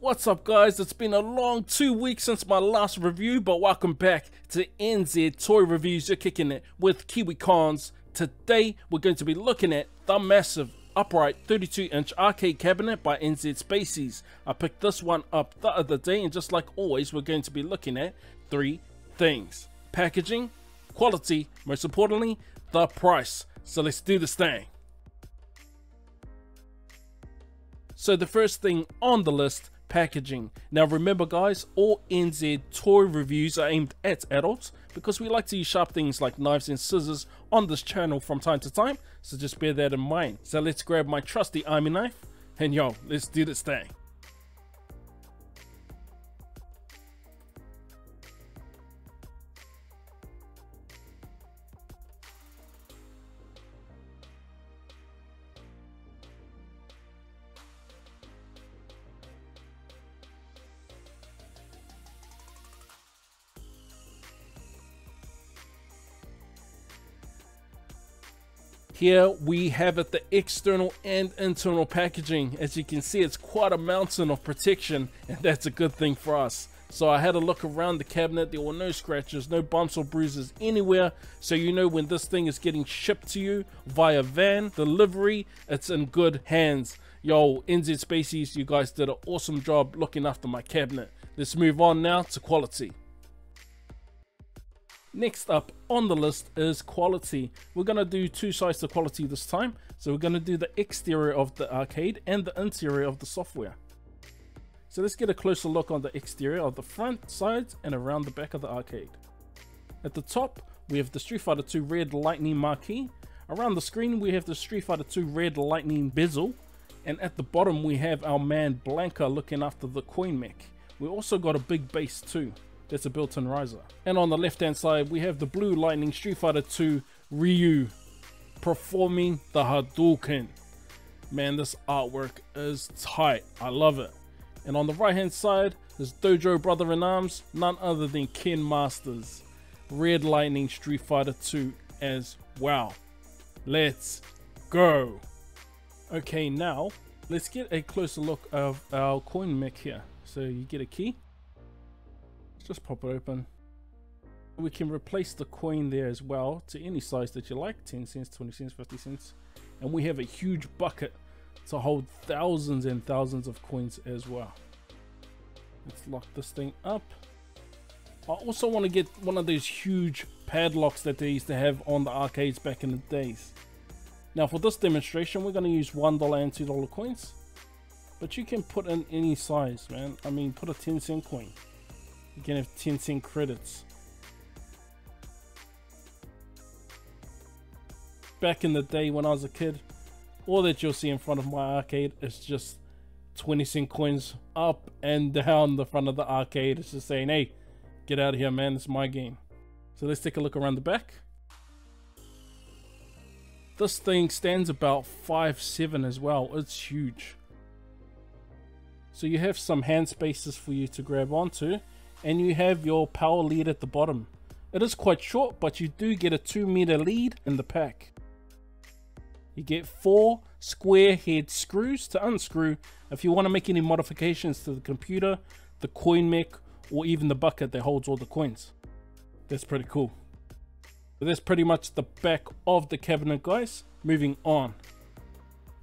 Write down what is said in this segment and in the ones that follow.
What's up guys, it's been a long two weeks since my last review, but welcome back to NZ Toy Reviews, you're kicking it with KiwiKoNZ. Today we're going to be looking at the massive upright 32 inch arcade cabinet by NZ Spacies. I picked this one up the other day and just like always we're going to be looking at three things. Packaging, quality, most importantly, the price. So let's do this thing. So the first thing on the list, packaging. Now remember guys, all NZ toy reviews are aimed at adults because we like to use sharp things like knives and scissors on this channel from time to time, so just bear that in mind. So let's grab my trusty army knife and yo, let's do this thing. Here we have it the external and internal packaging. As you can see, it's quite a mountain of protection, and that's a good thing for us. So I had a look around the cabinet, there were no scratches, no bumps or bruises anywhere, so you know when this thing is getting shipped to you via van, delivery, it's in good hands. Yo, NZ Spacies, you guys did an awesome job looking after my cabinet. Let's move on now to quality. Next up on the list is quality. We're going to do two sides to quality this time. So we're going to do the exterior of the arcade and the interior of the software. So let's get a closer look on the exterior of the front, sides and around the back of the arcade. At the top we have the Street Fighter 2 Red Lightning marquee. Around the screen we have the Street Fighter 2 Red Lightning bezel. And at the bottom we have our man Blanka looking after the coin mech. We also got a big base too. That's a built-in riser. And on the left-hand side, we have the Blue Lightning Street Fighter 2 Ryu performing the Hadouken. Man, this artwork is tight. I love it. And on the right-hand side, there's Dojo Brother in Arms, none other than Ken Masters. Red Lightning Street Fighter 2 as well. Let's go. Okay, now let's get a closer look of our coin mech here. So you get a key just pop it open. We can replace the coin there as well to any size that you like, 10 cents, 20 cents, 50 cents. And we have a huge bucket to hold thousands and thousands of coins as well. Let's lock this thing up. I also want to get one of those huge padlocks that they used to have on the arcades back in the days. Now for this demonstration, we're going to use $1 and $2 coins. But you can put in any size, man. I mean, put a 10 cent coin. You can have 10 cent credits. Back in the day when I was a kid, all that you'll see in front of my arcade is just 20 cent coins up and down the front of the arcade. It's just saying, hey, get out of here, man. It's my game. So let's take a look around the back. This thing stands about five seven as well. It's huge. So you have some hand spaces for you to grab onto and you have your power lead at the bottom. It is quite short, but you do get a 2 meter lead in the pack. You get 4 square head screws to unscrew if you want to make any modifications to the computer, the coin mech, or even the bucket that holds all the coins. That's pretty cool. So that's pretty much the back of the cabinet guys. Moving on.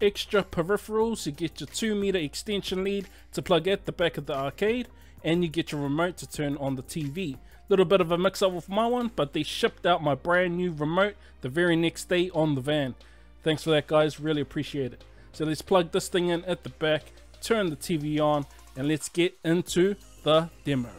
Extra peripherals, you get your 2 meter extension lead to plug at the back of the arcade and you get your remote to turn on the TV. Little bit of a mix up with my one, but they shipped out my brand new remote the very next day on the van. Thanks for that guys, really appreciate it. So let's plug this thing in at the back, turn the TV on, and let's get into the demo.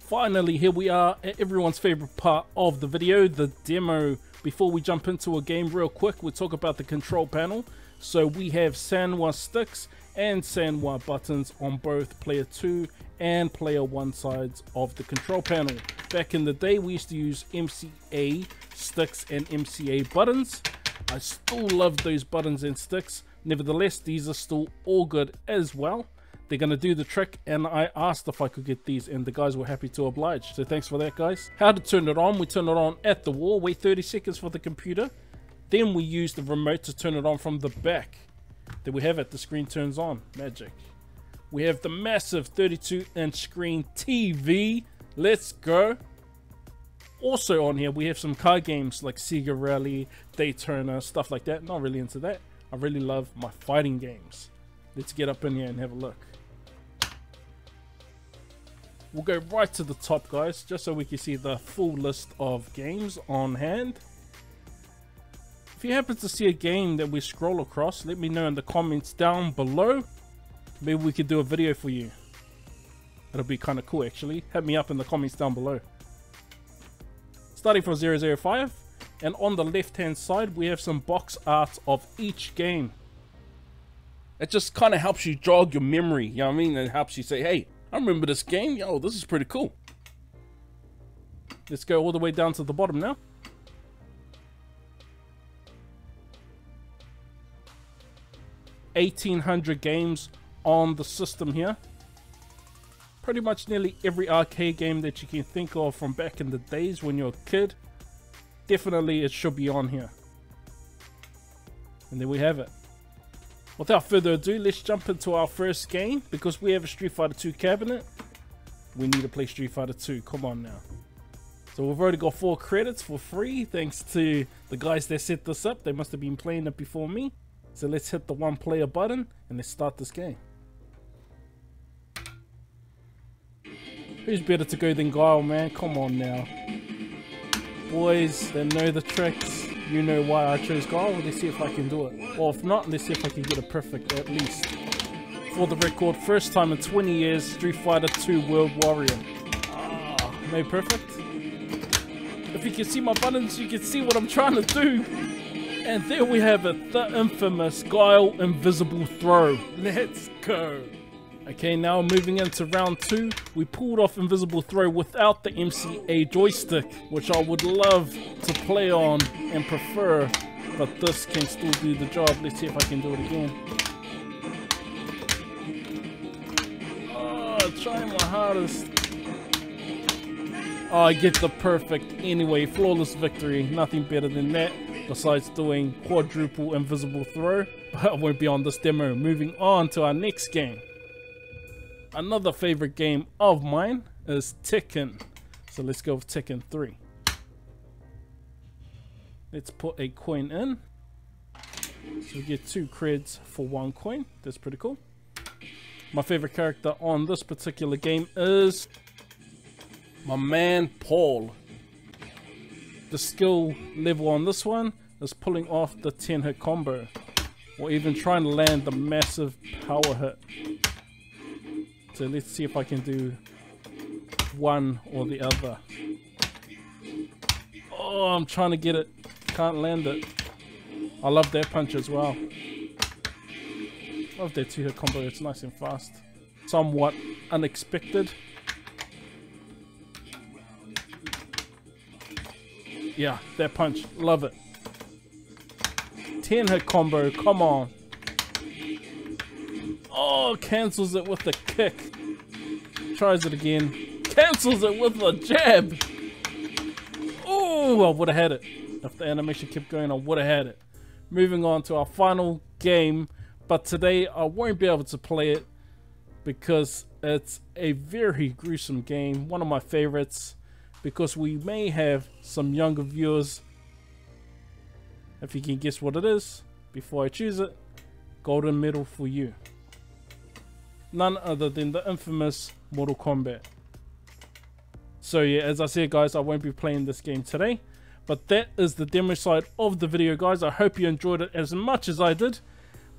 Finally, here we are at everyone's favorite part of the video, the demo. Before we jump into a game real quick, we'll talk about the control panel. So we have Sanwa sticks and Sanwa buttons on both player 2 and player 1 sides of the control panel. Back in the day we used to use MCA sticks and MCA buttons. I still love those buttons and sticks. Nevertheless, these are still all good as well. They're going to do the trick and I asked if I could get these and the guys were happy to oblige. So thanks for that guys. How to turn it on. We turn it on at the wall. Wait 30 seconds for the computer. Then we use the remote to turn it on from the back. There we have it, the screen turns on. Magic. we have the massive 32 inch screen TV. Let's go. Also on here, we have some car games like Sega Rally, Daytona, stuff like that. Not really into that. I really love my fighting games. Let's get up in here and have a look. We'll go right to the top, guys, just so we can see the full list of games on hand. If you happen to see a game that we scroll across, let me know in the comments down below. Maybe we could do a video for you. That'll be kind of cool, actually. Hit me up in the comments down below. Starting from 005, and on the left hand side, we have some box art of each game. It just kind of helps you jog your memory, you know what I mean? It helps you say, hey, I remember this game. Yo, this is pretty cool. Let's go all the way down to the bottom now. Eighteen hundred games on the system here. Pretty much nearly every arcade game that you can think of from back in the days when you're a kid. Definitely it should be on here. And there we have it. Without further ado, let's jump into our first game. Because we have a Street Fighter 2 cabinet, we need to play Street Fighter 2. Come on now. So we've already got four credits for free thanks to the guys that set this up. They must have been playing it before me. So let's hit the one player button and let's start this game. Who's better to go than Guile, man? Come on now. Boys that know the tricks you know why I chose Guile. Let's see if I can do it. Or if not, let's see if I can get a perfect at least. For the record, first time in 20 years, Street Fighter 2 World Warrior. Ah, made perfect. If you can see my buttons, you can see what I'm trying to do. And there we have it, the infamous Guile Invisible Throw. Let's go. Okay, now moving into round two, we pulled off Invisible Throw without the MCA joystick, which I would love to play on and prefer, but this can still do the job. Let's see if I can do it again. Oh, trying my hardest. Oh, I get the perfect anyway, flawless victory. Nothing better than that, besides doing quadruple invisible throw. I won't be on this demo. Moving on to our next game another favorite game of mine is Tekken. So let's go with Tekken 3. Let's put a coin in. So we get two creds for one coin. That's pretty cool. My favorite character on this particular game is my man Paul. The skill level on this one is pulling off the 10 hit combo or even trying to land the massive power hit. So let's see if I can do one or the other. Oh, I'm trying to get it. Can't land it. I love that punch as well. Love that two-hit combo. It's nice and fast. Somewhat unexpected. Yeah, that punch. Love it. 10 hit combo. Come on. Oh, cancels it with a kick. Tries it again. Cancels it with a jab. Oh, I would have had it. If the animation kept going, I would have had it. Moving on to our final game. But today, I won't be able to play it because it's a very gruesome game. One of my favorites because we may have some younger viewers. If you can guess what it is before I choose it, golden medal for you none other than the infamous Mortal Kombat. So yeah, as I said guys, I won't be playing this game today. But that is the demo side of the video guys. I hope you enjoyed it as much as I did.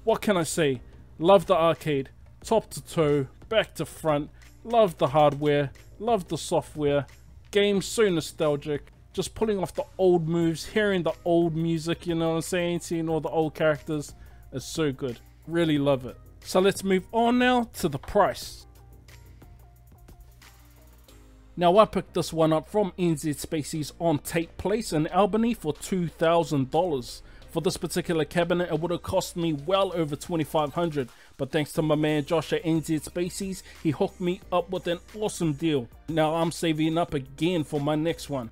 What can I say? Love the arcade, top to toe, back to front. Love the hardware, love the software. Game so nostalgic. Just pulling off the old moves, hearing the old music, you know what I'm saying? Seeing all the old characters is so good. Really love it. So let's move on now to the price. Now I picked this one up from NZ Spacies on Tate Place in Albany for $2,000. For this particular cabinet it would have cost me well over 2500 but thanks to my man Josh at NZ Spacies, he hooked me up with an awesome deal. Now I'm saving up again for my next one.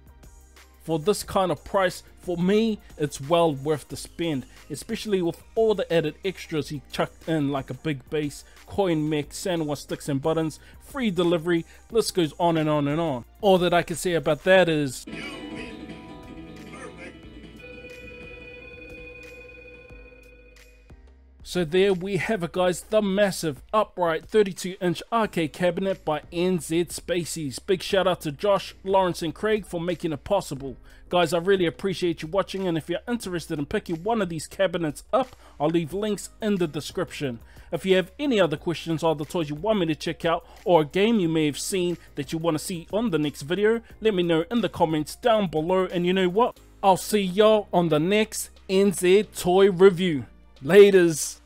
For this kind of price For me, it's well worth the spend, especially with all the added extras he chucked in like a big base, coin mech, Sanwa sticks and buttons, free delivery, list goes on and on and on. All that I can say about that is... So there we have it guys, the massive upright 32 inch arcade cabinet by NZ Spacies. Big shout out to Josh, Lawrence and Craig for making it possible. Guys, I really appreciate you watching and if you're interested in picking one of these cabinets up, I'll leave links in the description. If you have any other questions or the toys you want me to check out or a game you may have seen that you want to see on the next video, let me know in the comments down below and you know what? I'll see y'all on the next NZ Toy Review. Laters.